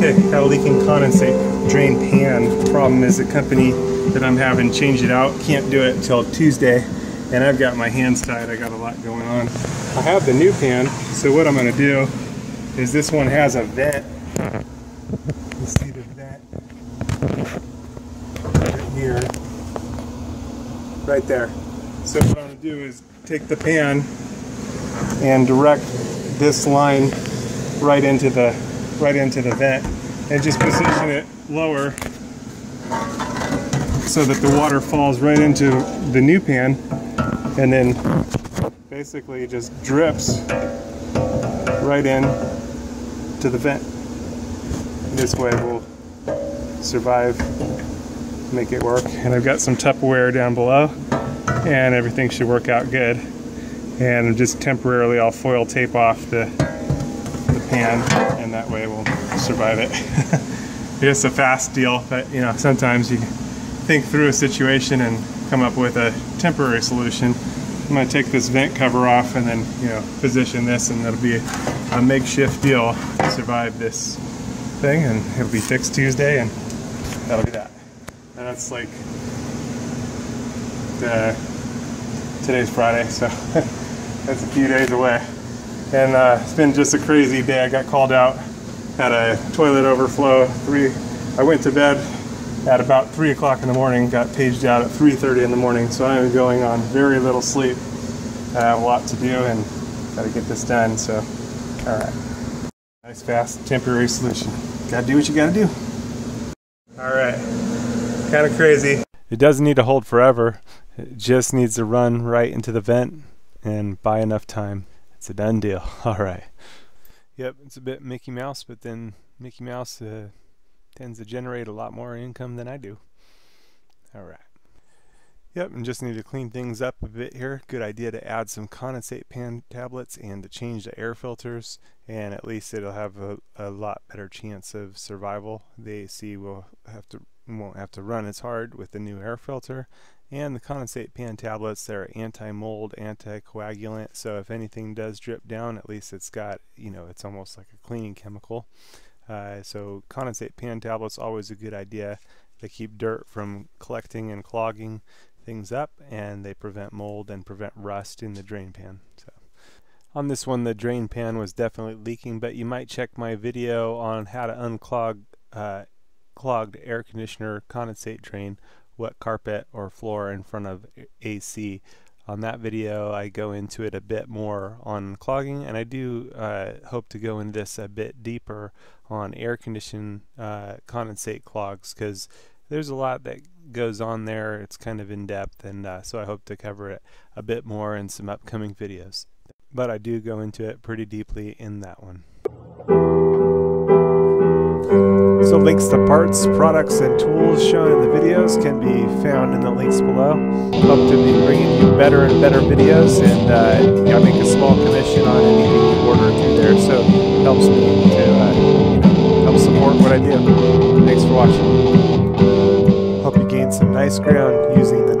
leaking condensate drain pan. Problem is the company that I'm having change it out can't do it until Tuesday and I've got my hands tied. I got a lot going on. I have the new pan, so what I'm going to do is this one has a vent. You see the vent right here, right there. So what I'm going to do is take the pan and direct this line right into the right into the vent and just position it lower so that the water falls right into the new pan and then basically just drips right in to the vent. This way we'll survive, make it work. And I've got some Tupperware down below and everything should work out good. And just temporarily I'll foil tape off the, pan and that way we'll survive it. it's a fast deal, but you know, sometimes you think through a situation and come up with a temporary solution. I'm to take this vent cover off and then you know position this and that'll be a makeshift deal to survive this thing and it'll be fixed Tuesday and that'll be that. And that's like the, today's Friday so that's a few days away. And uh, it's been just a crazy day. I got called out, had a toilet overflow. Three, I went to bed at about 3 o'clock in the morning, got paged out at 3.30 in the morning, so I'm going on very little sleep. I have a lot to do and got to get this done, so alright. Nice, fast, temporary solution. Gotta do what you gotta do. Alright, kind of crazy. It doesn't need to hold forever, it just needs to run right into the vent and buy enough time. It's a done deal. Alright. Yep, it's a bit Mickey Mouse, but then Mickey Mouse uh, tends to generate a lot more income than I do. Alright. Yep, and just need to clean things up a bit here. Good idea to add some condensate pan tablets and to change the air filters and at least it'll have a, a lot better chance of survival. The AC will have to won't have to run as hard with the new air filter and the condensate pan tablets they're anti-mold anti-coagulant so if anything does drip down at least it's got you know it's almost like a cleaning chemical uh, so condensate pan tablets always a good idea. They keep dirt from collecting and clogging things up and they prevent mold and prevent rust in the drain pan. So on this one the drain pan was definitely leaking but you might check my video on how to unclog uh, clogged air conditioner condensate drain wet carpet or floor in front of AC on that video I go into it a bit more on clogging and I do uh, hope to go into this a bit deeper on air condition uh, condensate clogs because there's a lot that goes on there. It's kind of in depth and uh, so I hope to cover it a bit more in some upcoming videos. But I do go into it pretty deeply in that one. So links to parts, products, and tools shown in the videos can be found in the links below. Hope to be bringing you better and better videos, and uh, I make a small commission on anything you order through there, so it helps me to uh, help support what I do. Thanks for watching. Hope you gain some nice ground using the